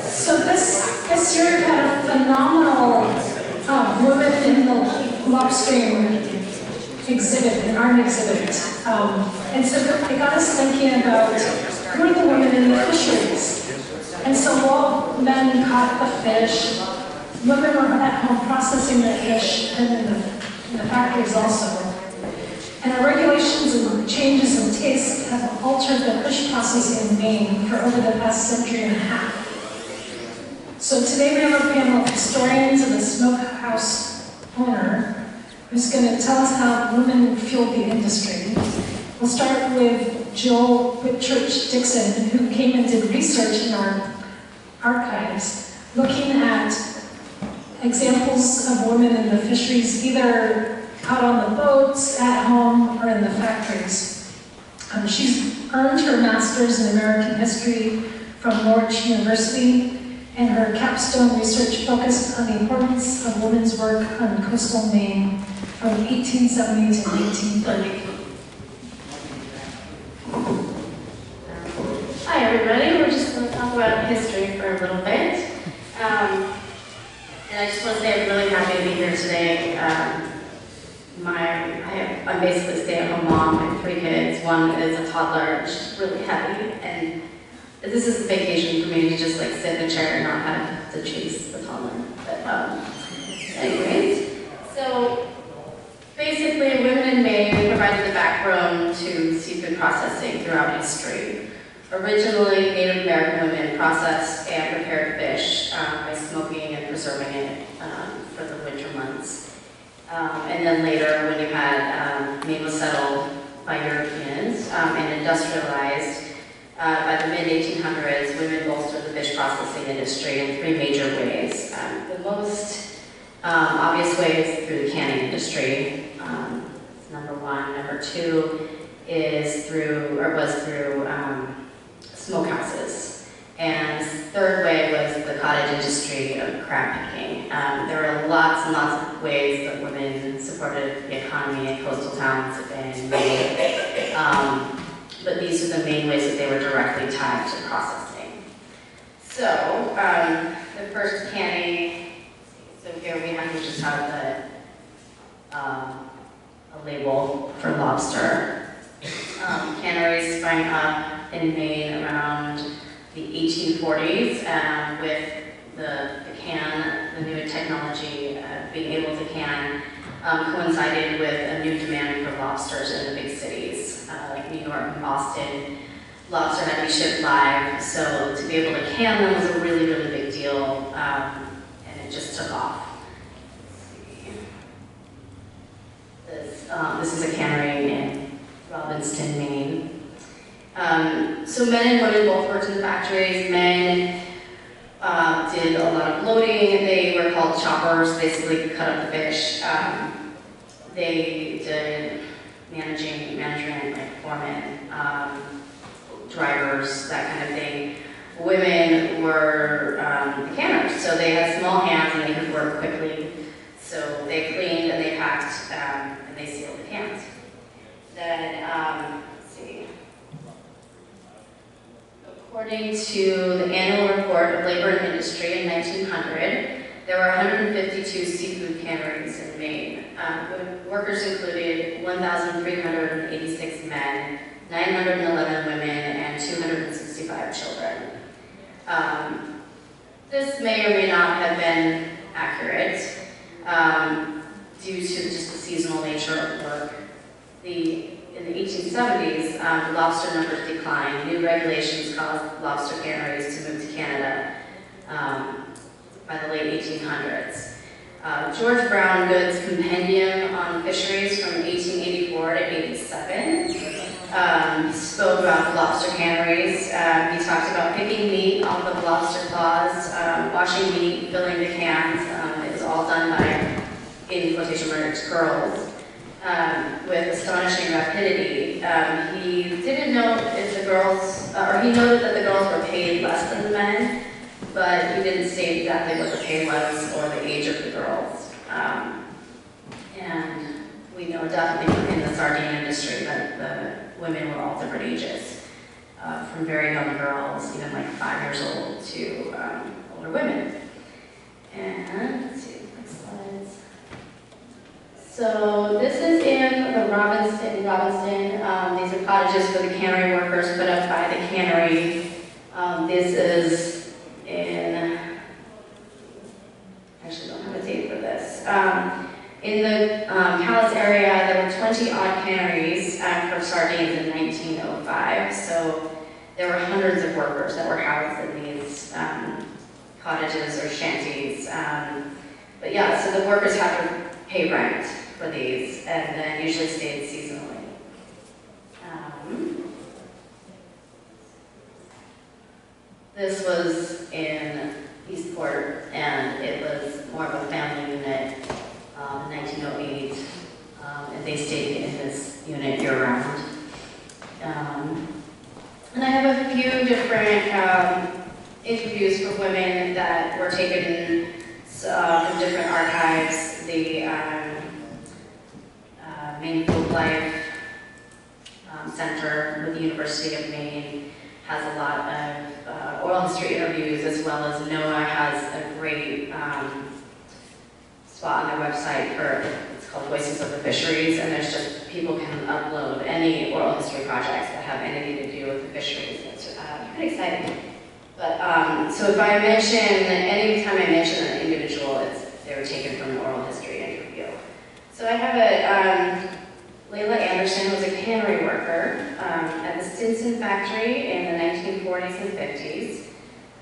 So this, this year we had a phenomenal um, women in the lobstering exhibit, an art exhibit. Um, and so it got us thinking about who are the women in the fisheries? And so while men caught the fish, women were at home processing the fish and in the, in the factories also. And our regulations and changes in taste have altered the fish processing in Maine for over the past century and a half. So today we have a panel of historians and a smokehouse owner who's going to tell us how women fueled the industry. We'll start with Jill Whitchurch Dixon, who came and did research in our archives, looking at examples of women in the fisheries, either out on the boats, at home, or in the factories. Um, she's earned her master's in American history from Norwich University, and her capstone research focused on the importance of women's work on coastal Maine from 1870 to 1830. Hi everybody, we're just going to talk about history for a little bit. Um, and I just want to say I'm really happy to be here today. Um, my, I I'm basically stay-at-home mom. I have three kids. One is a toddler. She's really heavy, and this is a vacation for me to just like sit in a chair and not have to chase the toddler. But um, anyways, so basically, women in Maine provided the backbone to seafood processing throughout history. Originally, Native American women processed and prepared fish um, by smoking and preserving it um, for the winter months. Um, and then later, when you had um, Maine was settled by Europeans um, and industrialized, uh, by the mid-1800s, women bolstered the fish processing industry in three major ways. Um, the most um, obvious way is through the canning industry, um, number one. Number two is through, or was through um, smokehouses. And third way was the cottage industry of crab picking. Um, there were lots and lots of ways that women supported the economy in coastal towns Maine. Um, but these are the main ways that they were directly tied to processing. So, um, the first canning, so here we have, just have the, um, a label for lobster. Um, canneries sprang up in Maine around the 1840s um, with the, the, can, the new technology, uh, being able to can, um, coincided with a new demand for lobsters in the big cities, uh, like New York and Boston. Lobster had to be shipped live, so to be able to can them was a really, really big deal, um, and it just took off. This, um, this is a cannery in Robbinston, Maine. Um, so men and women both worked in the factories. Men uh, did a lot of loading. They were called choppers, basically cut up the fish. Um, they did managing, management, like foremen, um, drivers, that kind of thing. Women were um, so they had small hands and they could work quickly. So they cleaned and they packed um, and they sealed the cans. Then, um, let's see. According to the annual report of labor and industry in 1900, there were 152 seafood canneries in Maine. Um, workers included 1,386 men, 911 women, and 265 children. Um, this may or may not have been accurate um, due to just the seasonal nature of work. The, in the 1870s, um, lobster numbers declined. New regulations caused lobster canneries to move to Canada um, by the late 1800s. Uh, George Brown Goode's Compendium on Fisheries from 1884 to 87 um, spoke about lobster canneries. Uh, he talked about picking meat off of lobster claws, um, washing meat, filling the cans. Um, it was all done by, in quotation marks, girls. Um, with astonishing rapidity. Um, he didn't know if the girls, uh, or he noted that the girls were paid less than the men, but he didn't state exactly what the pay was or the age of the girls. Um, and we know definitely in the sardine industry that the women were all different ages. uh, from very young girls, even like five years old, to um, older women. And let's see, next slides. So this is in the Robinson, Robinson. Um, these are cottages for the cannery workers put up by the cannery. Um, this is in, actually don't have a date for this. Um, in the um, Calais area, there were 20 odd canneries uh, for sardines in 1905. So there were hundreds of workers that were housed in these um, cottages or shanties. Um, but yeah, so the workers had to pay rent for these and then usually stayed seasonally. Um, this was in Eastport and it was more of a family unit um, in 1908. Um, and they stayed in this unit year round. Um, and I have a few different um, interviews for women that were taken uh, from different archives. The uh, Maine Folk Life um, Center with the University of Maine has a lot of uh, oral history interviews, as well as NOAA has a great um, spot on their website for it's called Voices of the Fisheries, and there's just people can upload any oral history projects that have anything to do with the fisheries. It's uh, pretty exciting. But um, so if I mention, anytime I mention an individual, it's they were taken from an oral history interview. So I have a, um, Layla Anderson was a cannery worker um, at the Stinson factory in the 1940s and 50s.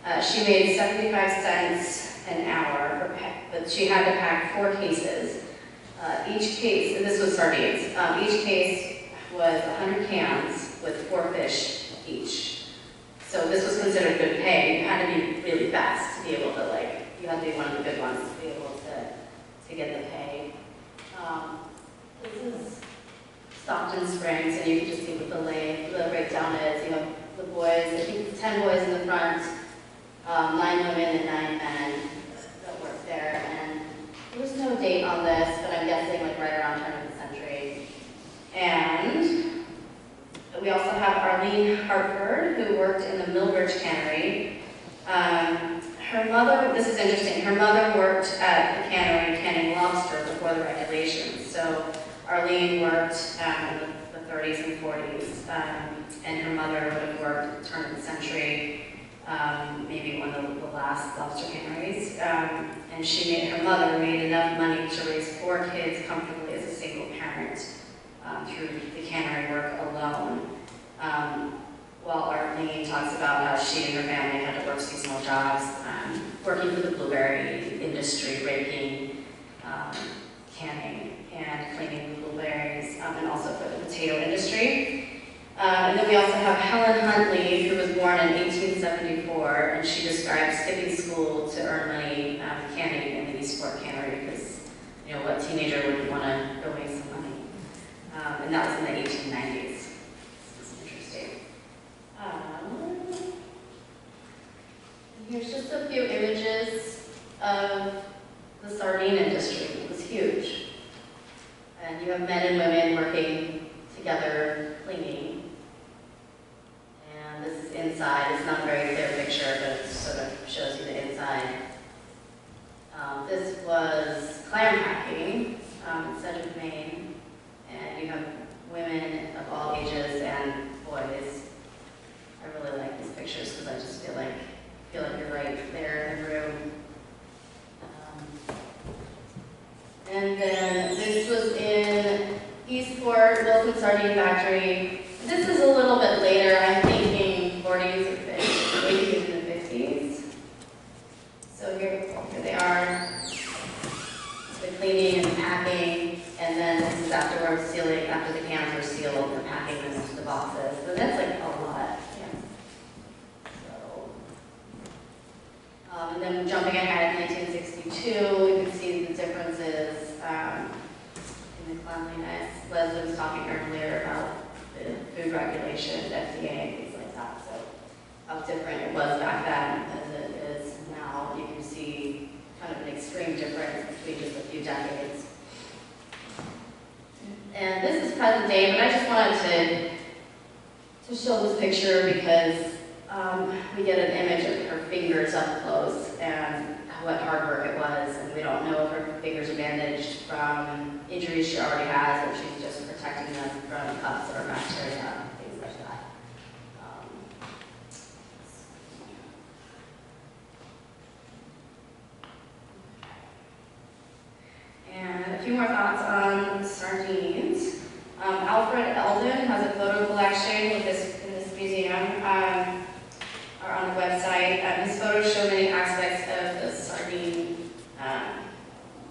Uh, she made 75 cents an hour, but she had to pack four cases. Uh, each case, and this was sardines, um, each case was 100 cans with four fish each. So this was considered good pay. You had to be really fast to be able to like, you had to be one of the good ones to be able to, to get the pay. Um, this is Stockton Springs, and you can just see what the lay, the breakdown is. You have the boys, I think it's 10 boys in the front, um, nine women and nine men that work there. And there was no date on this, but I'm guessing like right around turn of the century. And we also have Arlene Hartford, who worked in the Millbridge Cannery. Um, her mother, this is interesting, her mother worked at the cannery canning lobster before the regulations. So Arlene worked um, in the, the 30s and 40s, um, and her mother would have worked turn of the century, um, maybe one of the, last lobster canneries. Um, and she made, her mother made enough money to raise four kids comfortably as a single parent um, through the cannery work alone. Um, while Arlene talks about how she and her family had to work seasonal jobs, working for the blueberry industry, raking, canning, and cleaning blueberries, um, and also for the potato industry. Um, and then we also have Helen Huntley, who was born in 1874, and she described skipping school to earn money um, canning in the Eastport Cannery because, you know, what teenager wouldn't want to go make some money? Um, and that was in the 1890s. It's interesting. Um, here's just a few images of the sardine industry. It was huge. And you have men and women working together cleaning. And this is inside. It's not a very clear picture, but it sort of shows you the inside. Um, this was clam packing um, in Sedgwick, Maine. And you have women of all ages and boys. I really like these pictures because I just feel like feel like you're right there in the room. Um, and then this was in Eastport, Wilson Sardine Factory. This is a little bit later, I'm thinking 40s or 50s, maybe even the 50s. So here, here they are, the cleaning and packing, and then this is afterwards sealing, after the cans are sealed and packing them into the boxes. So that's like a lot, um, and then jumping ahead, 1962, you can see the differences um, in the cleanliness. Leslie was talking earlier about the food regulations, FDA, things like that. So how different it was back then as it is now. You can see kind of an extreme difference between just a few decades. And this is present day, but I just wanted to, to show this picture because um, we get an image of her fingers up close and what hard work it was, and we don't know if her fingers are bandaged from injuries she already has, or she's just protecting them from cuts or bacteria, things like that. Um, And a few more thoughts on sardines. Um, Alfred Elden has a photo collection with this, in this museum, um, or on the website. Um, his photos show many aspects of the sardine, um,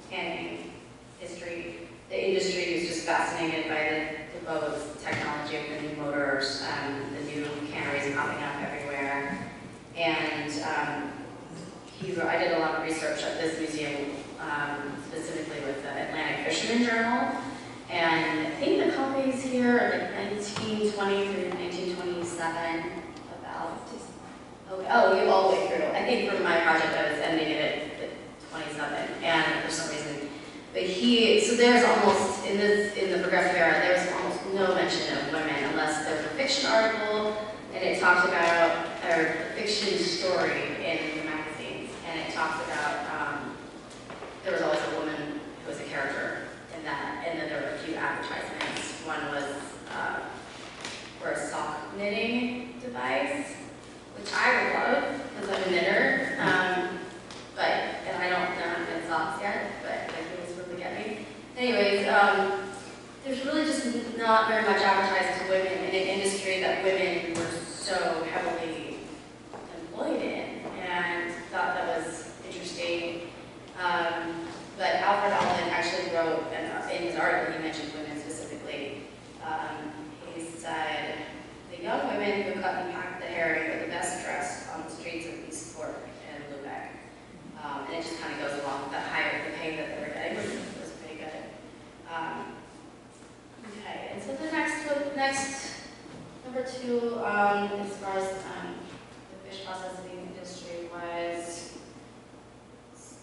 canning history. The industry is just fascinated by the, the boat's technology of the new motors, um, the new canneries popping up everywhere. And, um, I did a lot of research at this museum, um, specifically with the Atlantic Fisherman Journal. And I think the copies here are like 1920 through 1927 about, oh, you all the way through. I think for my project, I was ending it at at 27, and for some reason, but he, so there's almost, in this, in the progressive era, there's almost no mention of women unless there's a fiction article, and it talks about, or a fiction story in and it talks about, um, there was always a woman who was a character in that, and then there were a few advertisements. One was uh, for a sock knitting device, which I love because I'm a knitter. Um, but and I don't know how to knit socks yet, but think it's really get me. Anyways, um, there's really just not very much advertised to women in an industry that women were so heavily employed in, and thought that was interesting. Um, but Alfred Allen actually wrote, and in his article, he mentioned women specifically. Um, he said, the young women who cut and packed the herring were the best dressed on the streets of Eastport and Lubec. Um, and it just kind of goes along with the higher, the pay that they were getting was, was pretty good. Um, okay, and so the next, one- next, number two, um, as far as, um, the fish processing industry was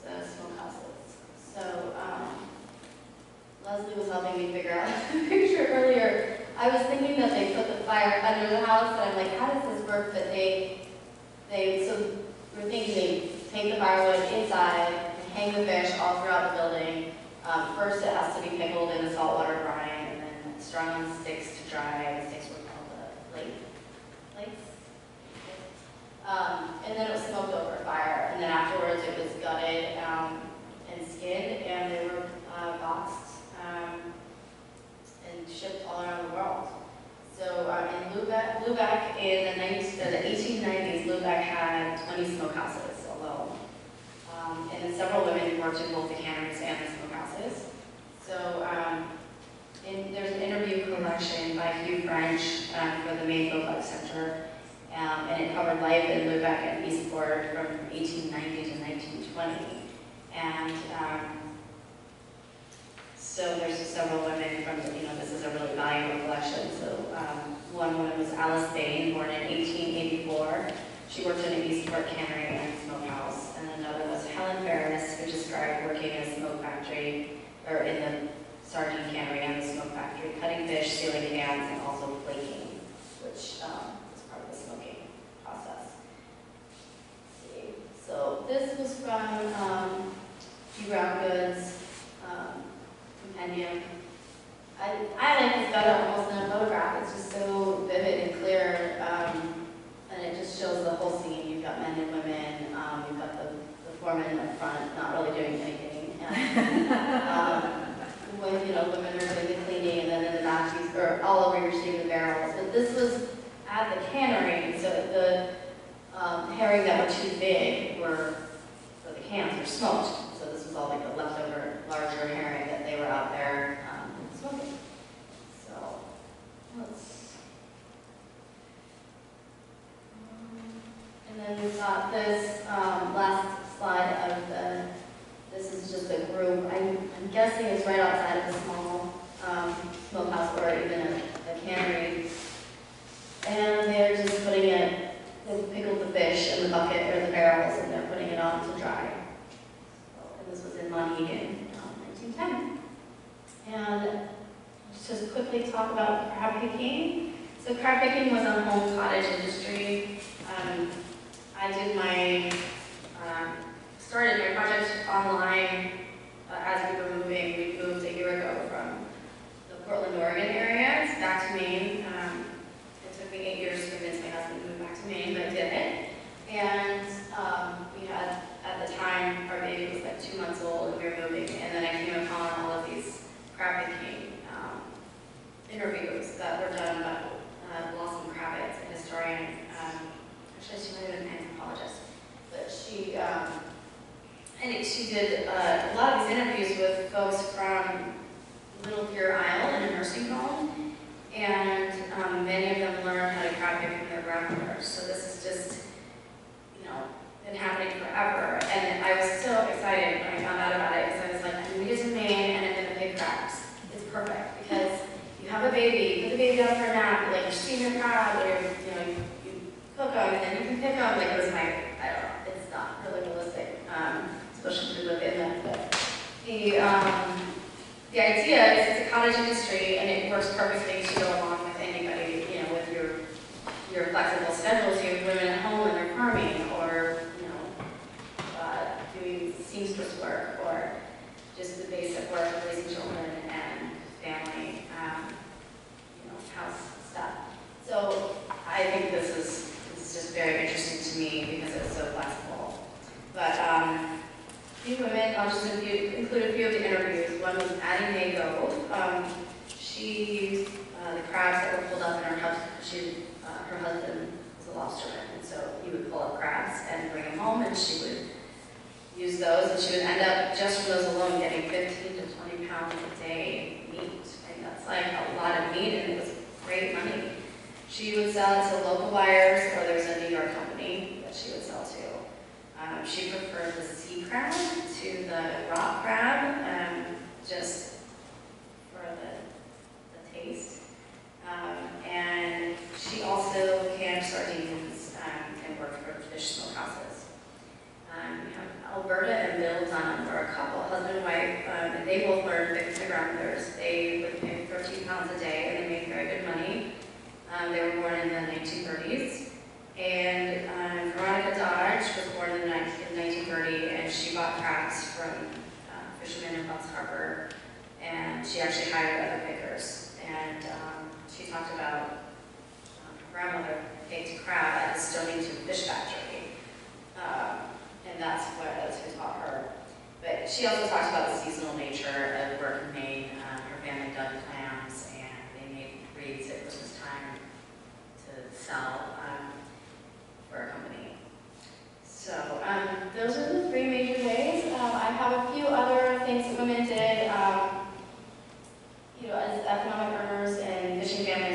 the smokehouses. So, um, Leslie was helping me figure out the picture earlier. I was thinking that they put the fire under the house, and I'm like, how does this work? But they, they, so we're thinking they take the firewood inside and hang the fish all throughout the building. Um, first, it has to be pickled in a saltwater brine, and then strung on sticks to dry. The sticks were called the lake, lakes. Um, and then it was smoked over a fire, and then afterwards it was gutted um, and skinned, and they were uh, boxed um, and shipped all around the world. So um, in Lubec, Lubec in the, 19, uh, the 1890s, Lubec had 20 smokehouses alone. Um, and then several women worked in both the canneries and the smokehouses. So um, in, there's an interview collection by Hugh French um, for the Maine Folk Center, um, and it covered life in Lubec and Eastport from 1890 to 1920. And um, so there's several women from, you know, this is a really valuable collection. So um, one woman was Alice Bain, born in 1884. She worked in an Eastport cannery and smokehouse. And another was Helen Ferris, who described working in a smoke factory, or in the sardine cannery and the smoke factory, cutting fish, sealing cans, um, is part of the smoking process. See. So this was from um, Hugh Brown Goode's um, compendium. I, I like this better almost than a photograph. It's just so vivid and clear, um, and it just shows the whole scene. You've got men and women. Um, you've got the, the foreman in the front, not really doing anything. And, um, when, you know, women are doing the cleaning, and then in the back, or all over, you're barrels. But this was at the cannery, so that the um, herring that were too big were, for the cans, were smoked. So this was all like the leftover larger herring that they were out there um, smoking. So, let's. um, And then we've got this um, last slide of the, this is just a group. I'm I'm guessing it's right outside of a small um, smokehouse or even a a cannery. And they're just putting it, they've pickled the fish in the bucket or the barrels and they're putting it on to dry. And this was in Monhegan, um, 1910. And just to quickly talk about crab picking. So crab picking was a home cottage industry. Um, I did my, um, started my project online uh, as we were moving. We moved a year ago from the Portland, Oregon area back to Maine. Um, it took me eight years to convince my husband to move back to Maine, but I did it. And um, we had, at the time, our baby was old and we were moving. And then I came upon all of these crab picking um, interviews that were done by uh, Blossom Kravitz, a historian. Um, actually, she might have been an anthropologist, but she um, and she did uh, a lot of these interviews with folks from Little Deer Isle in a nursing home, and um, many of them learned how to pick from their grandmothers. So this is just, you know, been happening forever. And I was so excited when I found out about it because I was like, I'm to to Maine and I'm going to pick crabs. It's perfect because you have a baby, you put the baby down for a nap, like you're steaming your crab, or you're, know, you, you cook them and then you can pick them. Like it was my, I don't know, it's not really realistic, um, especially if you live inland. But the um, the idea is it's a cottage industry and it works perfectly to go along with anybody, you know, with your your flexible schedules. You have women at home and they're farming or, you know, uh, doing seamstress work or just the basic work of raising children and family, um, you know, house stuff. So I think this is, this is just very interesting to me because it's so flexible. But um, few women, I'll just include, include a few of the interviews. One was Addie Mae Gove. Um, she used uh, the crabs that were pulled up in her house. She, uh, her husband was a lobsterman, and so he would pull up crabs and bring them home, and she would those, and she would end up just from those alone getting 15 to 20 pounds a day meat. And that's like a lot of meat, and it was great money. She would sell it to local buyers, or there's a New York company that she would sell to. Um, she preferred the sea crab to the rock crab, um, just for the, the taste. Um, and she also canned sardines um, and worked for fish smokehouses. Um, we have Alberta and Bill Dunham were a couple, husband and wife, um, and they both learned grandmothers. They would pick 13 pounds a day, and they made very good money. Um, they were born in the 1930s. And um, Veronica Dodge was born in, the, in 1930, and she bought crabs from uh, fishermen in Butts Harbor, and she actually hired other pickers. And um, she talked about um, her grandmother picked crab at the Stonington Fish Factory, um, and that's what that's who taught her. But she also talked about the seasonal nature of work in Maine. Um, her family dug clams, and they made reeds. Was just time to sell. Um, for a company. So um, those are the three major ways. Um, I have a few other things that women did. Um, you know, as economic earners and fishing families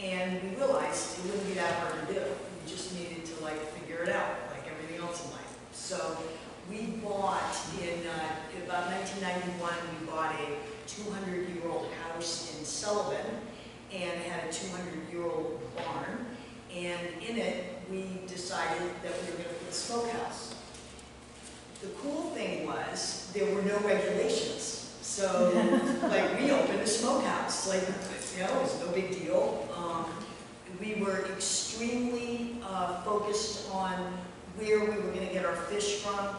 And we realized it wouldn't be that hard to do. We just needed to like figure it out, like everything else in life. So we bought in, uh, about 1991, we bought a 200-year-old house in Sullivan, and had a 200-year-old barn. And in it, we decided that we were going to put a smokehouse. The cool thing was, there were no regulations. So, like, we opened a smokehouse, like, you know, it was no big deal. Um, We were extremely uh, focused on where we were gonna get our fish from.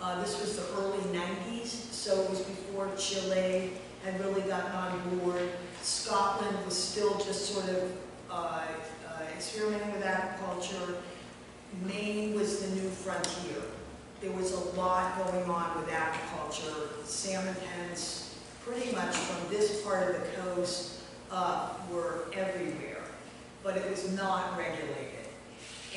Uh, This was the early nineties, so it was before Chile had really gotten on board. Scotland was still just sort of uh, uh, experimenting with aquaculture. Maine was the new frontier. There was a lot going on with aquaculture. Salmon pens, pretty much from this part of the coast up, were everywhere, but it was not regulated.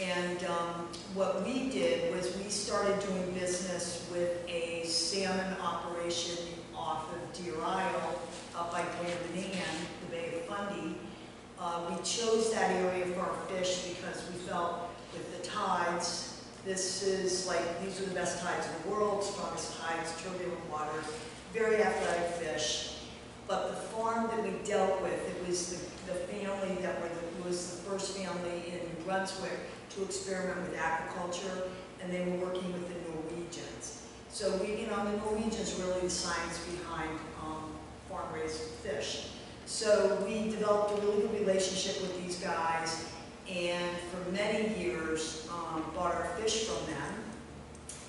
And um, what we did was we started doing business with a salmon operation off of Deer Isle, up by Glendon, the Bay of Fundy. Uh, We chose that area for our fish because we felt with the tides, this is like, these are the best tides in the world, strongest tides, turbulent waters, very athletic fish. But the farm that we dealt with, it was the, the family that were, the- was the first family in Brunswick to experiment with aquaculture, and they were working with the Norwegians. So we, you know, the Norwegians really the science behind um, farm-raised fish. So we developed a really good relationship with these guys, and for many years, um, bought our fish from them.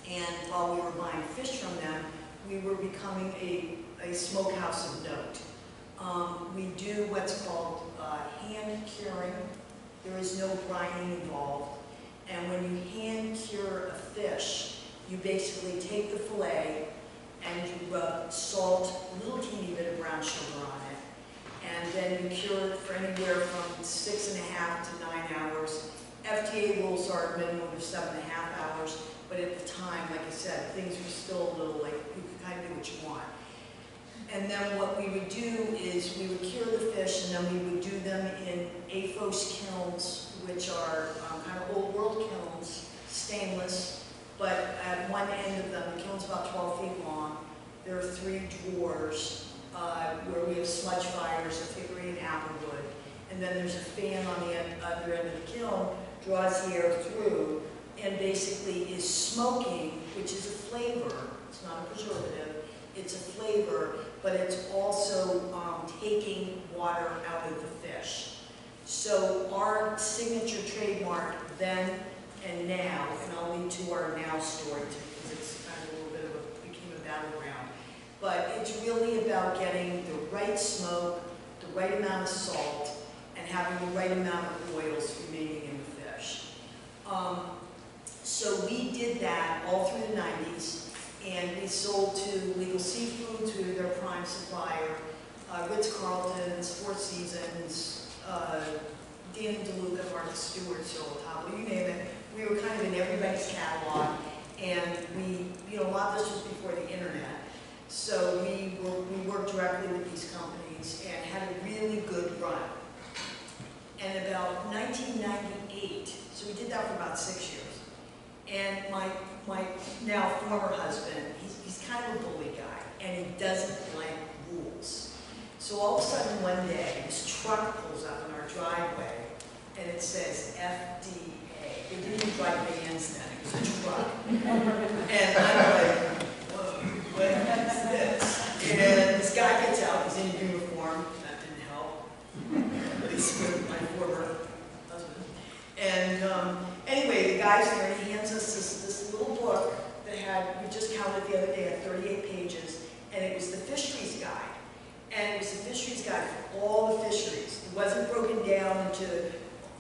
And while we were buying fish from them, we were becoming a, a smokehouse of note. Um, we do what's called uh, hand curing. There is no brining involved. And when you hand cure a fish, you basically take the fillet and you rub salt, a little teeny bit of brown sugar on it. And then you cure it for anywhere from six and a half to nine hours. FDA rules are a minimum of seven and a half hours, but at the time, like I said, things were still a little like, you could kind of do what you want. And then what we would do is we would cure the fish and then we would do them in AFOS kilns, which are um, kind of old world kilns, stainless, but at one end of them, the kiln's about 12 feet long. There are three drawers uh, where we have smudge fires of hickory and applewood. And then there's a fan on the other end of the kiln, draws the air through, and basically is smoking, which is a flavor, it's not a preservative, it's a flavor, but it's also um, taking water out of the fish. So our signature trademark then and now, and I'll lead to our now story because it's kind of a little bit of a, became a battleground. But it's really about getting the right smoke, the right amount of salt, and having the right amount of oils remaining in the fish. Um, so we did that all through and we sold to Legal Seafood, to their prime supplier, uh, Ritz-Carlton's, Four Seasons, uh, Dan DeLuca, Martha Stewart, Cyril you name it. We were kind of in everybody's catalog, and we, you know, a lot of this was before the internet. So we were, we worked directly with these companies and had a really good run. And about 1998, so we did that for about six years. And my, my now former husband, he's, he's kind of a bully guy, and he doesn't like rules. So all of a sudden, one day, this truck pulls up in our driveway, and it says FDA. It didn't drive vans then, it was a truck. And I'm like, whoa, what is this? And this guy gets out, he's in uniform, that didn't help. At least with my former husband. And um, anyway, the guy's there, he hands us book that had, we just counted the other day, had 38 pages, and it was the fisheries guide. And it was the fisheries guide for all the fisheries. It wasn't broken down into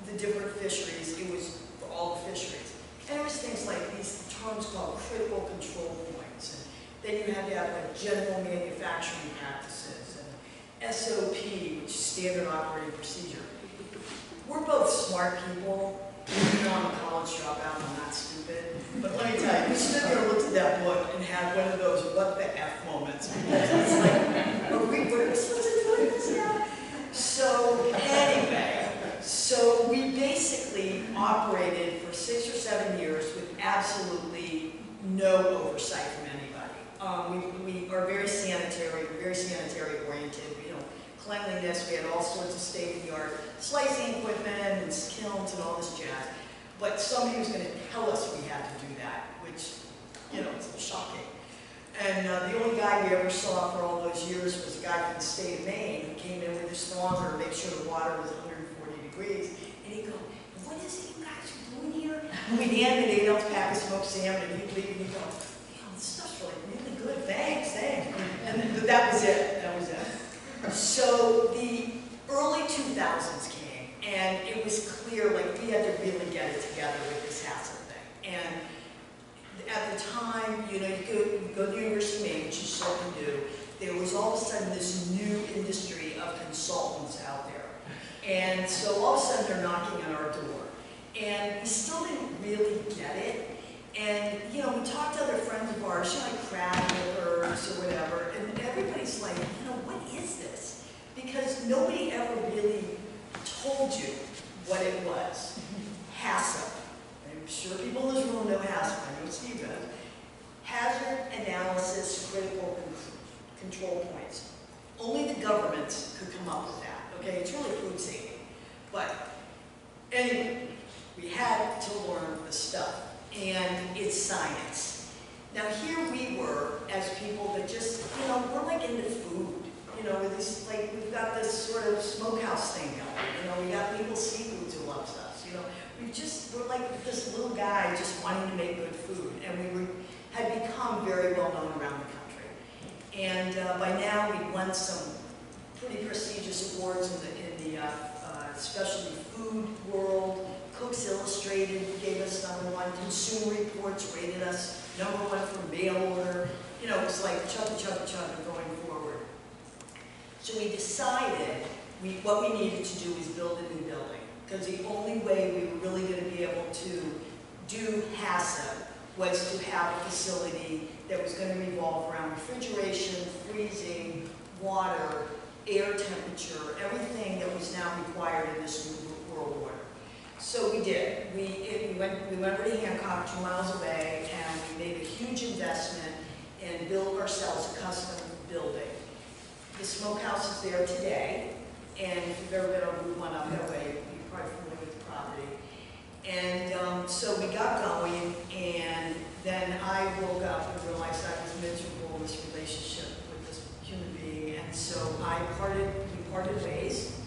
the different fisheries, it was for all the fisheries. And there was things like these terms called critical control points, and then you had to have like general manufacturing practices, and SOP, which is standard operating procedure. We're both smart people, you know I'm a college dropout, I'm not stupid, but let me tell you, we stood there looked at that book and had one of those what the F moments, because it's like, are we, what are we supposed to do with this now? So, anyway, so we basically operated for six or seven years with absolutely no oversight from anybody. Um, we, we are very sanitary, very sanitary oriented, you know, cleanliness, we had all sorts of state-of-the-art slicing equipment and kilns and all this jazz. But somebody was gonna tell us we had to do that, which, you know, it's shocking. And uh, the only guy we ever saw for all those years was a guy from the state of Maine who came in with his thermometer to make sure the water was 140 degrees. And he'd go, what is it you guys are doing here? And we'd hand an eight ounce pack of smoked salmon and he'd leave and he'd go, man, this stuff's really, really good, thanks, thanks. And that was it. So the early 2000s came and it was clear, like, we had to really get it together with this HACCP thing. And at the time, you know, you go, you go to the University of Maine, which you certainly do, there was all of a sudden this new industry of consultants out there. And so all of a sudden they're knocking on our door. And we still didn't really get it. And, you know, we talked to other friends of ours, you know, like crab or whatever, and everybody's like, you know, is this? Because nobody ever really told you what it was. HACCP. I'm sure people in this room know HACCP, I know Steve does. Hazard Analysis Critical Control Points. Only the government could come up with that, okay? It's really food safety. But anyway, we had to learn the stuff, and it's science. Now here we were as people that just, you know, we're like into food. You know, with this, like, we've got this sort of smokehouse thing going. You know, we got people seafoods who loves us, you know. We just, we're like this little guy just wanting to make good food, and we were, had become very well known around the country. And uh, by now, we'd won some pretty prestigious awards in the, in the uh, uh, specialty food world. Cooks Illustrated gave us number one. Consumer Reports rated us number one for mail order. You know, it was like chugga, chugga, chugga going. So we decided, we, what we needed to do was build a new building. Because the only way we were really gonna be able to do HACCP was to have a facility that was gonna revolve around refrigeration, freezing, water, air temperature, everything that was now required in this new world order. So we did. We, it, we went, we went over to Hancock, two miles away, and we made a huge investment and built ourselves a custom building. The smokehouse is there today, and if you've ever been on Route One up that way, you're probably familiar with the property. And um, so we got going, and then I woke up and realized I was miserable in this relationship with this human being, and so I parted, we parted ways.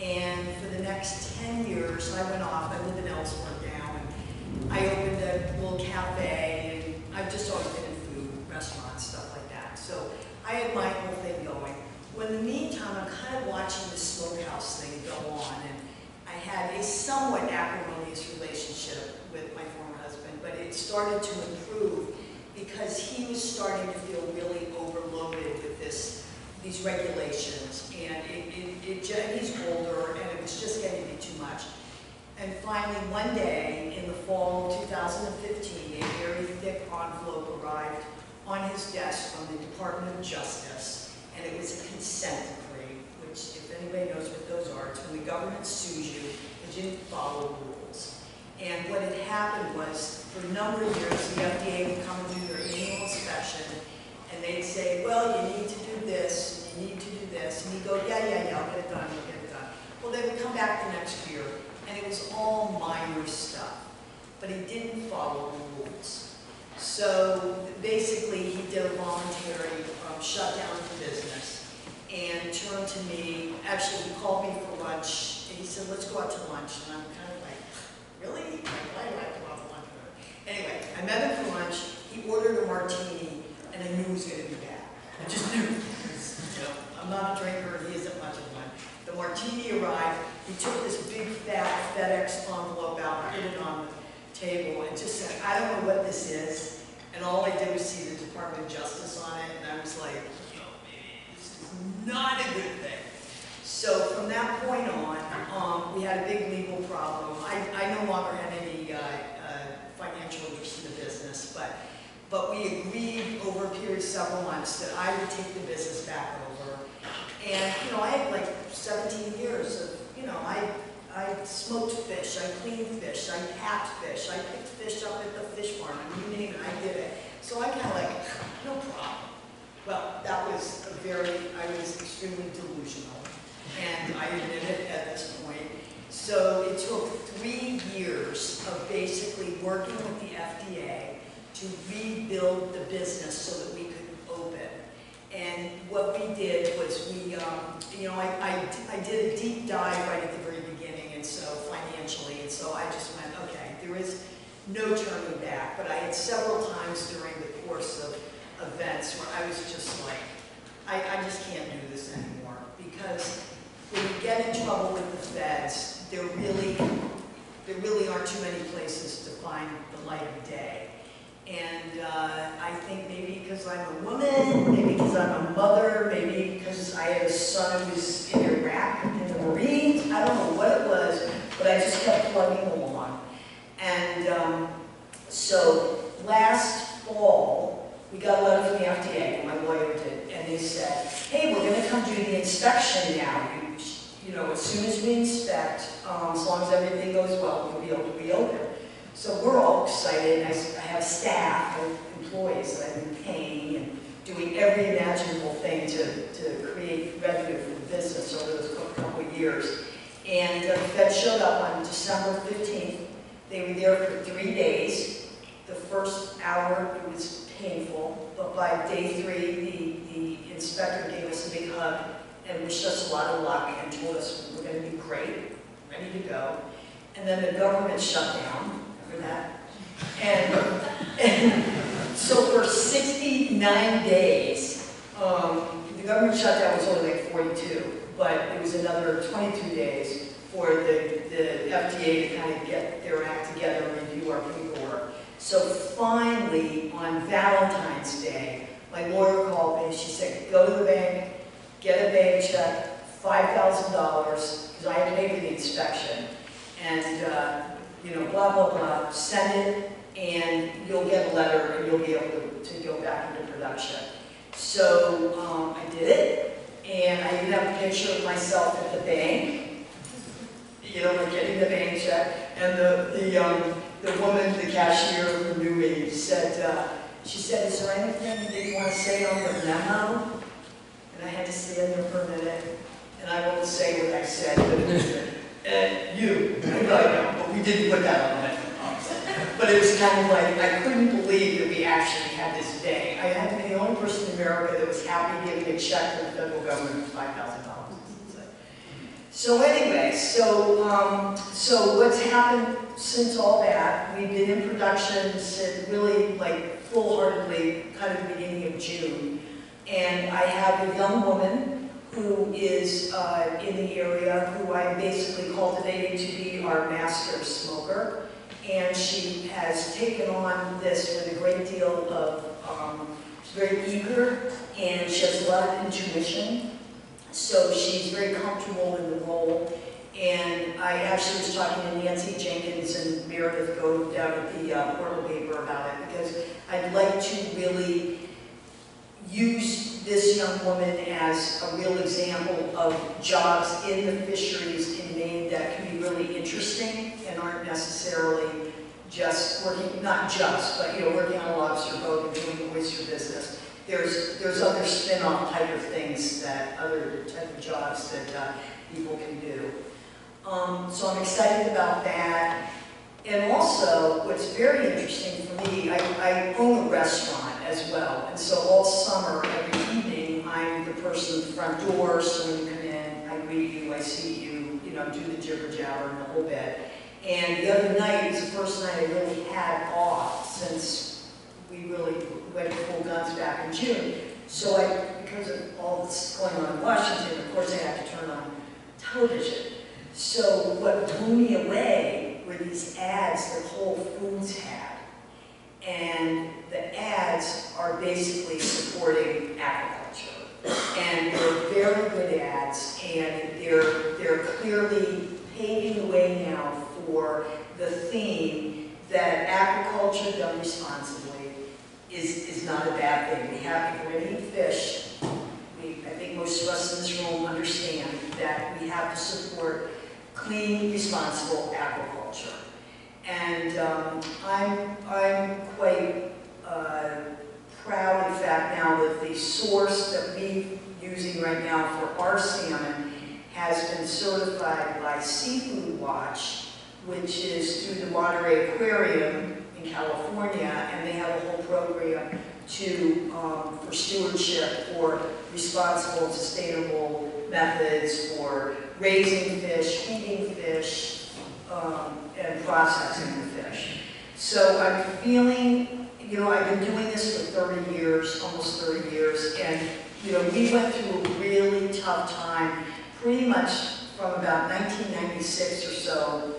And for the next 10 years, I went off, I live in Ellsworth now, and I opened a little cafe, and I've just always been in food, restaurants, stuff like that. So I had my whole thing going. Well, in the meantime, I'm kind of watching the smokehouse thing go on, and I had a somewhat acrimonious relationship with my former husband, but it started to improve because he was starting to feel really overloaded with this, these regulations, and it, it, it, he's older, and it was just getting to be too much. And finally, one day, in the fall of 2015, a very thick envelope arrived on his desk from the Department of Justice, and it was a consent decree, which, if anybody knows what those are, it's when the government sues you because you didn't follow rules. And what had happened was, for a number of years, the FDA would come and do their annual inspection, and they'd say, well, you need to do this, you need to do this, and he'd go, yeah, yeah, yeah, I'll get it done, I'll get it done. Well, they would come back the next year, and it was all minor stuff, but he didn't follow the rules. So basically, he did a voluntary um, shutdown of the business and turned to me, actually, he called me for lunch, and he said, let's go out to lunch, and I'm kind of like, really? Like, Why do I go out to lunch? Anyway, I met him for lunch, he ordered a martini, and I knew it was gonna be bad. I just knew. I'm not a drinker, and he isn't much of one. The martini arrived, he took this big fat FedEx envelope out, and put it on the table, and just said, I don't know what this is. And all I did was see the Department of Justice on it, and I was like, know, maybe this is not a good thing. So from that point on, um, we had a big legal problem. I, I no longer had any, uh, uh, financial interest in the business, but, but we agreed over a period of several months that I would take the business back over. And, you know, I had like seventeen years of, you know, I, I smoked fish, I cleaned fish, I packed fish, I picked fish up at the fish farm, you name it, I did it. So I kind of like, no problem. Well, that was a very, I was extremely delusional, and I admit it at this point. So it took three years of basically working with the FDA to rebuild the business so that we could open. And what we did was we, um, you know, I, I, I did a deep dive right at the very beginning, and so financially, and so I just went, okay, there is no turning back. But I had several times during the course of events where I was just like, I, I just can't do this anymore. Because when you get in trouble with the feds, there really, there really aren't too many places to find the light of day. And uh, I think maybe because I'm a woman, maybe because I'm a mother, maybe because I have a son who's in Iraq I don't know what it was, but I just kept plugging along. And um, so last fall, we got a letter from the FDA, and my lawyer did, and they said, hey, we're gonna come do the inspection now. You- You know, as soon as we inspect, um, as long as everything goes well, we'll be able to reopen. So we're all excited, I have staff, of employees that I've been paying and doing every imaginable thing to, to create revenue for the business over those years. And uh, the Fed showed up on December 15th. They were there for three days. The first hour, it was painful, but by day three, the, the inspector gave us a big hug and wished us a lot of luck and told us we're gonna be great, ready to go. And then the government shut down, remember that? And, and so for 69 days, um, the government shutdown was only like 42, but it was another 22 days for the, the FDA to kind of get their act together and review our paperwork. So finally, on Valentine's Day, my lawyer called me, she said, go to the bank, get a bank check, five thousand dollars, because I had to for the inspection. And, uh, you know, blah, blah, blah, send it, and you'll get a letter, and you'll be able to, to go back into production. So, um, I did it, and I even have a picture of myself at the bank, you know, like getting the bank check, and the, the, um, the woman, the cashier who knew me, said, uh, she said, is there anything that you want to say on the memo? And I had to stand there for a minute, and I won't say what I said, but, uh, you, I know, but we didn't put that on memo. But it was kind of like, I couldn't believe that we actually had this day. I had to be the only person in America that was happy giving a check to the federal government for five thousand dollars. So anyway, so, um, so what's happened since all that, we've been in production since really like full-heartedly, kind of the beginning of June. And I have a young woman who is uh, in the area, who I basically cultivated to be our master smoker. And she has taken on this with a great deal of, um, she's very eager, and she has a lot of intuition. So she's very comfortable in the role. And I actually was talking to Nancy Jenkins and Meredith Goad down at the uh, Portland paper about it, because I'd like to really use this young woman as a real example of jobs in the fisheries in Maine that can really interesting and aren't necessarily just working, not just, but, you know, working on a lobster boat and doing oyster business. There's, there's other spin-off type of things that, other type of jobs that uh, people can do. Um, so I'm excited about that. And also, what's very interesting for me, I, I own a restaurant as well. And so all summer, every evening, I'm the person at the front door, so when you come in, I greet you, I see you know, do the jibber jabber and the whole bit. And the other night was the first night I really had off since we really went full guns back in June. So I, because of all this going on in Washington, of course I had to turn on television. So what blew me away were these ads that Whole Foods had. And the ads are basically supporting agriculture. And they're very good ads, and they're, they're clearly paving the way now for the theme that agriculture done responsibly is, is not a bad thing. We have, if we're eating fish, we, I think most of us in this room understand that we have to support clean, responsible agriculture. And um, I'm, I'm quite uh, proud, in fact, now that the source that we're using right now for our salmon has been certified by Seafood Watch, which is through the Monterey Aquarium in California, and they have a whole program to, um, for stewardship, for responsible and sustainable methods for raising fish, feeding fish, um, and processing the fish. So I'm feeling, you know, I've been doing this for 30 years, almost 30 years, and, you know, we went through a really tough time, pretty much from about 1996 or so,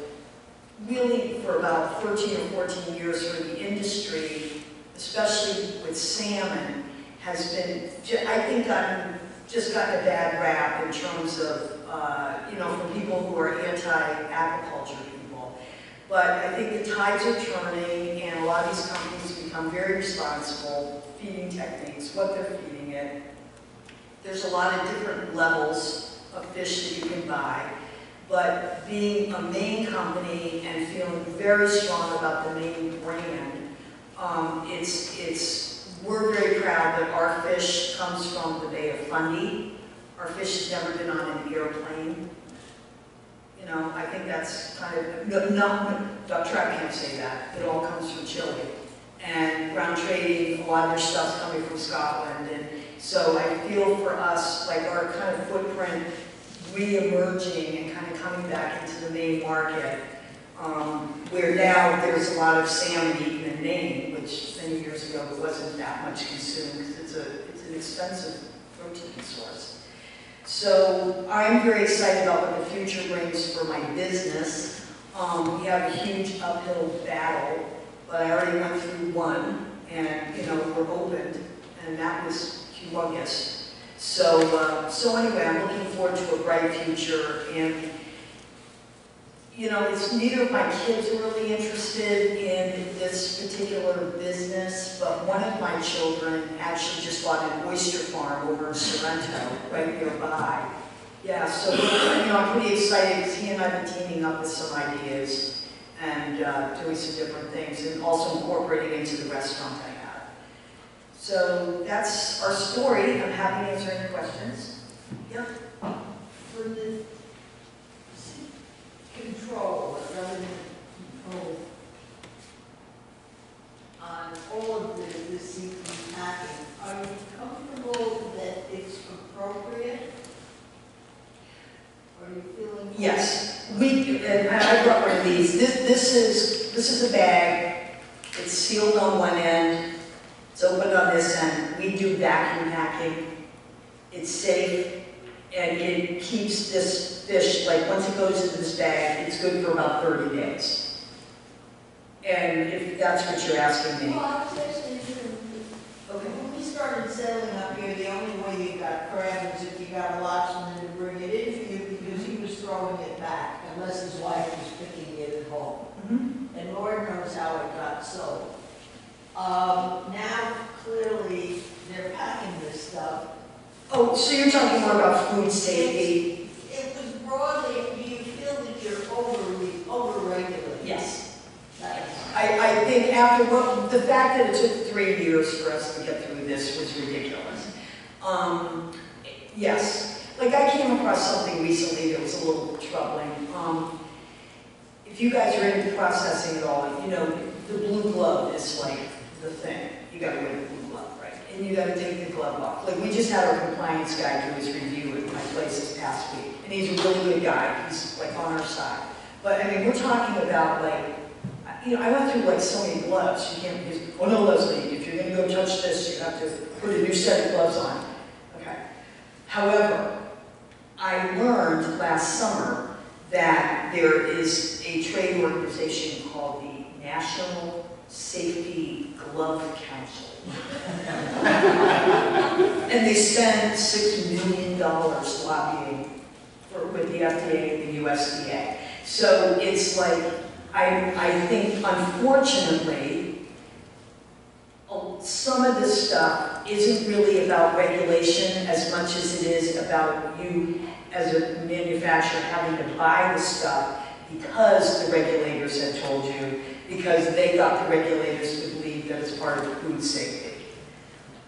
really for about 13 or 14 years for the industry, especially with salmon, has been, I think, gotten, just gotten a bad rap in terms of, uh, you know, for people who are anti-agriculture people. But I think the tides are turning, and a lot of these companies become very responsible, feeding techniques, what they're feeding it. There's a lot of different levels of fish that you can buy. But being a Maine company and feeling very strong about the Maine brand, um, it's, it's, we're very proud that our fish comes from the Bay of Fundy. Our fish has never been on an airplane. You know, I think that's kind of, no, no, Duck Trap can't say that. It all comes from Chile. And ground trading, a lot of their stuff's coming from Scotland. And so I feel for us, like our kind of footprint re-emerging and kind of coming back into the Maine market, um, where now there's a lot of salmon eaten in Maine, which many years ago wasn't that much consumed, because it's a, it's an expensive protein source. So I'm very excited about what the future brings for my business. Um, we have a huge uphill battle, but I already went through one, and, you know, we're opened, and that was humongous. So, uh, so anyway, I'm looking forward to a bright future, and, you know, it's, neither of my kids are really interested in this particular business, but one of my children actually just bought an oyster farm over in Sorrento, right nearby. Yeah, so, you know, I'm pretty excited, because he and I have been teaming up with some ideas and uh, doing some different things, and also incorporating into the restaurant I have. So that's our story, I'm happy to answer any questions. Yep. For the control, government control on all of the, the seafood packing, are you comfortable that it's appropriate? Are you feeling? Yes, we, uh, and I brought one of these, this, this is, this is a bag, it's sealed on one end, it's open on this end, we do vacuum packing, it's safe, and it keeps this fish, like, once it goes into this bag, it's good for about thirty days. And if that's what you're asking me. Well, I was actually, Okay. when we started settling up here, the only way you got crab was if you got a lobsterman to bring it in for you because he was throwing it back unless his wife was picking it at home. Mhm. and Lord knows how it got sold. Um, now, clearly, they're packing this stuff. Oh, so you're talking more about food safety? It was broadly, do you feel that you're overly, over-regulated? Yes. I, I think after, what the fact that it took three years for us to get through this was ridiculous. Um, yes, like I came across something recently that was a little troubling. Um, if you guys are into processing at all, you know, the blue glove is like the thing. You gotta wear the blue glove, right? And you gotta take the glove off. Like, we just had our compliance guy do his review at my place this past week, and he's a really good guy. He's like on our side. But, I mean, we're talking about like, you know, I went through like so many gloves, you can't, just, oh no, Leslie, if you're gonna go touch this, you have to put a new set of gloves on. Okay. However, I learned last summer that there is a trade organization called the National Safety Glove Council. And they spend six million dollars lobbying for, with the FDA and the USDA. So it's like, I, I think unfortunately, some of this stuff isn't really about regulation as much as it is about you as a manufacturer having to buy the stuff because the regulators had told you, because they got the regulators to believe that it's part of food safety.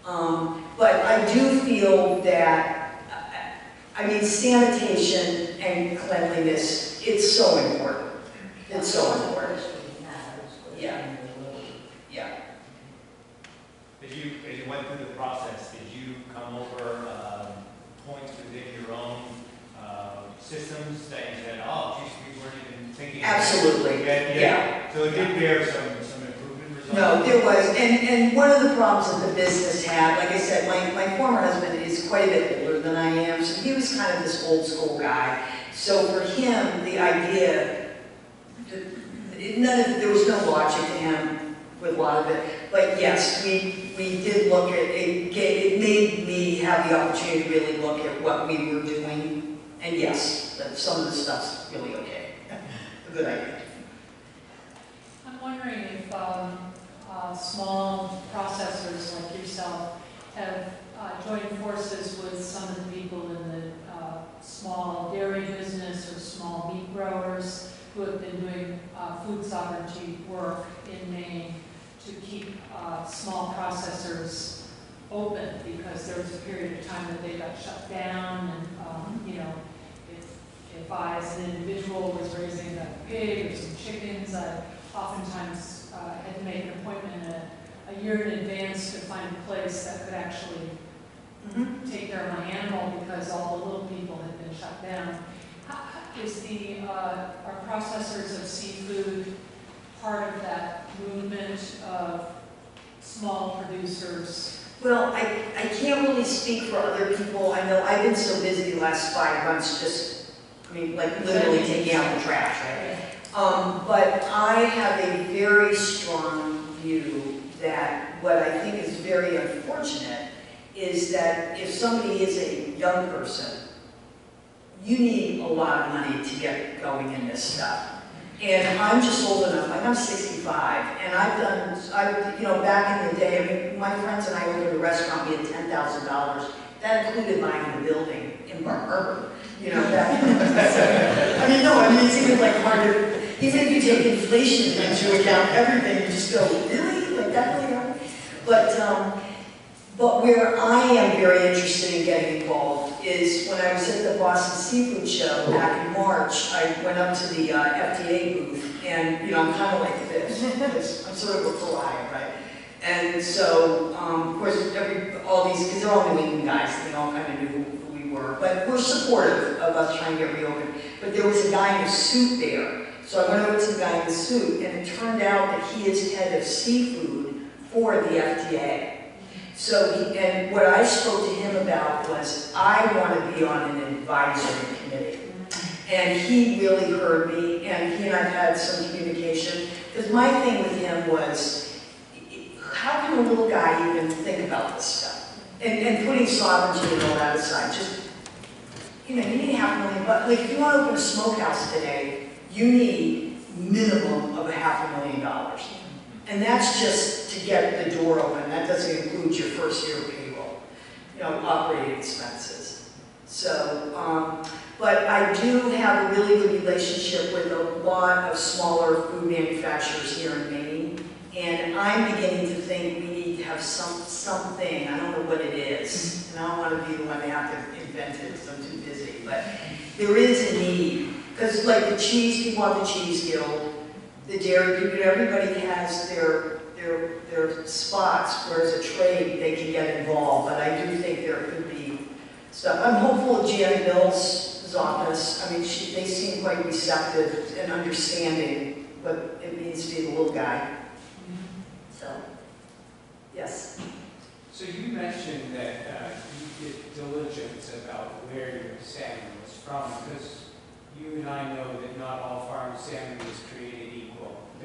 Um, but I do feel that, I mean, sanitation and cleanliness, it's so important. It's so important. Yeah. As you, as you went through the process, did you come over um, points within your own uh, systems that you said, oh, geez, we weren't even thinking? of that"? Absolutely, Yeah. So it did bear some, some improvement results? No, there was, and, and one of the problems that the business had, like I said, my, my former husband is quite a bit older than I am, so he was kind of this old school guy. So for him, the idea, none of, there was no logic to him with a lot of it. But yes, we, we did look at, it it made me have the opportunity to really look at what we were doing. And yes, that some of the stuff's really okay, a good idea. I'm wondering if um, uh, small processors like yourself have uh, joined forces with some of the people in the uh, small dairy business or small meat growers who have been doing uh, food sovereignty work in Maine to keep uh, small processors open because there was a period of time that they got shut down and, um, you know, if, if I as an individual was raising a pig or some chickens, I oftentimes uh, had to make an appointment a, a year in advance to find a place that could actually Mhm. take care of my animal because all the little people had been shut down. How- Is the, uh, are processors of seafood part of that movement of small producers Well, I, I can't really speak for other people. I know I've been so busy the last five months, just, I mean, like literally taking out the trash, right? Um, but I have a very strong view that what I think is very unfortunate is that if somebody is a young person, you need a lot of money to get going in this stuff. And I'm just old enough, like I'm 65, and I've done, I, you know, back in the day, I mean, my friends and I opened a restaurant, we had $10,000. That included buying the building in Bar Harbor, you know, back I mean, no, I mean, it's even like harder, even if you take inflation into account, everything, you just go, really? Like that really? But, um, but where I am very interested in getting involved is when I was at the Boston Seafood Show back in March, I went up to the uh, FDA booth, and, you know, I'm kind of like this, because I'm sort of a pariah, right? And so, um, of course, every, all these, because they're all New England guys, they all kind of knew who we were, but we're supportive of us trying to get reopened. But there was a guy in a suit there, so I went over to the guy in the suit, and it turned out that he is head of seafood for the FDA. So he, and what I spoke to him about was, I want to be on an advisory committee. And he really heard me, and he and I've had some communication, because my thing with him was, how can a little guy even think about this stuff? And, and putting sovereignty and all that aside, just, you know, you need half a million bucks. Like, if you want to open a smokehouse today, you need minimum of a half a million dollars. And that's just to get the door open. That doesn't include your first year payroll, you know, operating expenses. So, um, but I do have a really good relationship with a lot of smaller food manufacturers here in Maine. And I'm beginning to think we need to have some, something, I don't know what it is. And I don't want to be the one to have to invent it because I'm too busy. But there is a need. Because like the cheese, people want the cheese guild, the dairy people, everybody has their, their, their spots where as a trade they can get involved, but I do think there could be stuff. I'm hopeful of Jan Mills' office, I mean, she, they seem quite receptive and understanding what it means to be the little guy. So, yes. So you mentioned that uh, you did diligence about where your salmon was from, because you and I know that not all farm salmon is created.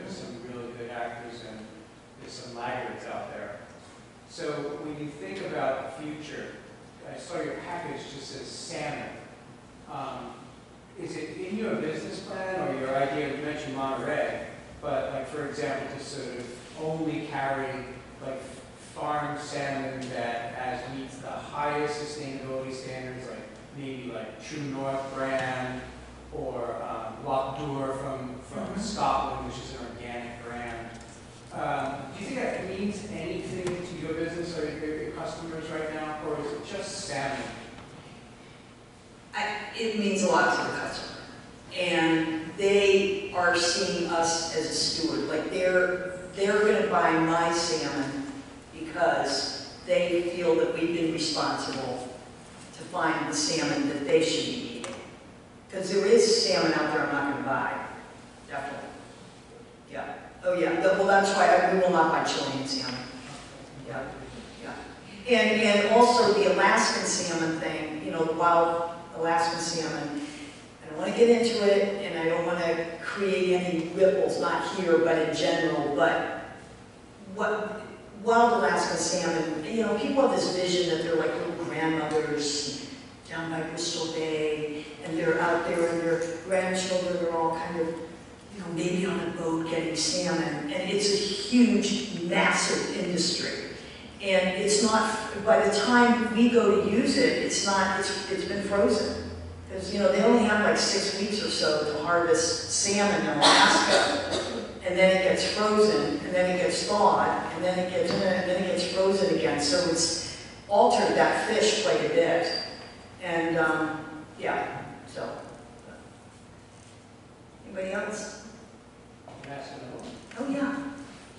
There's some really good actors and there's some laggards out there. So when you think about the future, I saw your package just says salmon. Um, is it in your business plan or your idea, you mentioned Monterey, but like for example, to sort of only carry like farm salmon that has meets the highest sustainability standards, like maybe like True North brand or um, from, from Scotland, which is an organic brand. Um, do you think that means anything to your business or your, your customers right now, or is it just salmon? I, it means a lot to the customer. And they are seeing us as a steward, like they're, they're gonna buy my salmon because they feel that we've been responsible to find the salmon that they should be eating. Because there is salmon out there I'm not gonna buy, definitely. Yeah, oh yeah, well, that's why I, we will not buy Chilean salmon. Yeah, yeah. And, and also the Alaskan salmon thing, you know, the wild Alaskan salmon. I don't want to get into it, and I don't want to create any ripples, not here, but in general, but what, wild Alaskan salmon, you know, people have this vision that they're like little grandmothers down by Bristol Bay, and they're out there, and their grandchildren are all kind of, you know, maybe on a boat getting salmon, and it's a huge, massive industry. And it's not, by the time we go to use it, it's not, it's, it's been frozen. Because, you know, they only have like six weeks or so to harvest salmon in Alaska. And then it gets frozen, and then it gets thawed, and then it gets, and then it gets frozen again. So it's altered that fish quite a bit. And, um, yeah, so. Anybody else? Can I ask another one? Oh, yeah.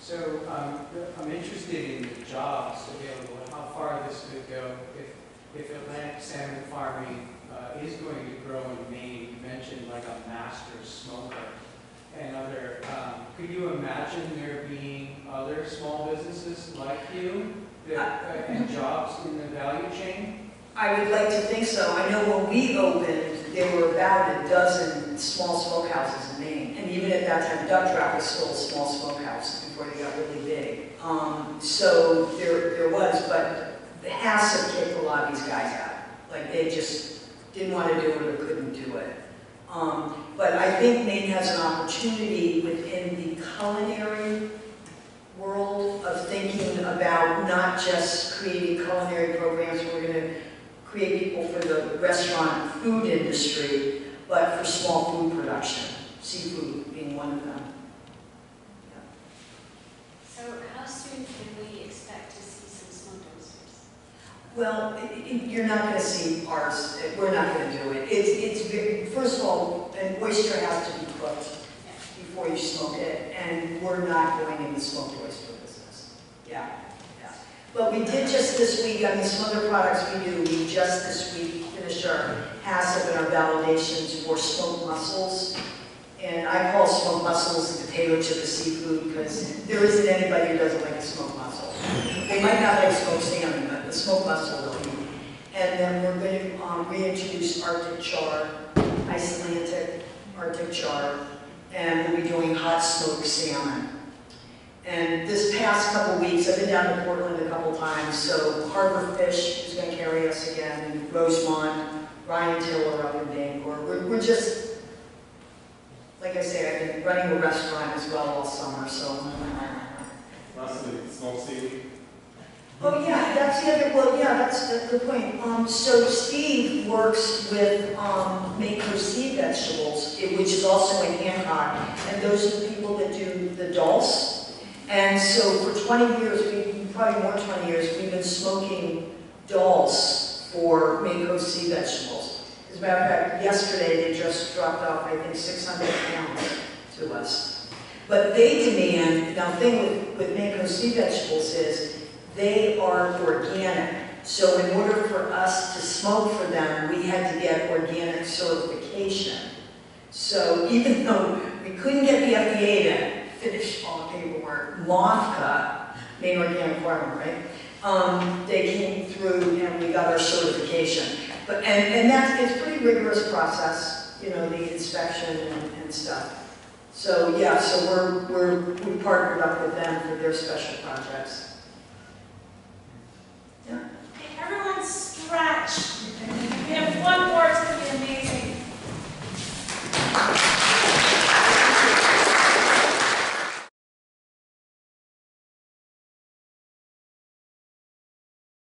So um, I'm interested in the jobs available and how far this could go if, if Atlantic salmon farming uh, is going to grow in Maine. You mentioned like a master smoker and other, um, could you imagine there being other small businesses like you that, uh, and jobs in the value chain? I would like to think so. I know when we opened, there were about a dozen small smokehouses in Maine. And even at that time, Duck Trap was still a small smokehouse before they got really big. Um, so there, there was, but the HACCP kicked a lot of these guys out. Like they just didn't want to do it or couldn't do it. Um, but I think Maine has an opportunity within the culinary world of thinking about not just creating culinary programs, we're gonna create people for the restaurant and food industry, but for small food production, seafood being one of them. So how soon can we expect to see some smoke dumpsters? Well, i- i- you're not gonna see ours, we're not gonna do it. It's, it's, very- first of all, an oyster has to be cooked before you smoke it, and we're not going in the smoked oyster business. Yeah, yeah. But we did just this week, I mean, some other products we do, we just this week finished our HACCP and our validations for smoked mussels. And I call smoked mussels the potato chip of seafood, because there isn't anybody who doesn't like a smoked mussel. They might not like smoked salmon, but the smoked mussel they'll eat. And then we're going to um, reintroduce Arctic char, Icelandic Arctic char, and we'll be doing hot smoked salmon. And this past couple weeks, I've been down to Portland a couple times, so Harbor Fish is going to carry us again, Rosemont, Ryan Tiller up in Bangor. We're, we're just, like I say, I've been running a restaurant as well all summer, so. Lastly, smoke seaweed. Oh, yeah, that's the other, well, yeah, that's the, the point. Um, so Steve works with, um, Maine Coast Sea Vegetables, which is also in Hancock, and those are the people that do the dulse. And so for twenty years, we, probably more twenty years, we've been smoking dulse for Maine Coast Sea Vegetables. As a matter of fact, yesterday, they just dropped off, I think, six hundred pounds to us. But they demand, now the thing with, with Maine Coast Sea Vegetables is, they are organic. So in order for us to smoke for them, we had to get organic certification. So even though we couldn't get the FDA finish all the paperwork, MOFGA, Maine Organic Farmer, right? Um, they came through and we got our certification. But, and, and that's, it's a pretty rigorous process, you know, the inspection and, and stuff. So, yeah, so we're, we're, we partnered up with them for their special projects. Yeah. Okay, Everyone stretch.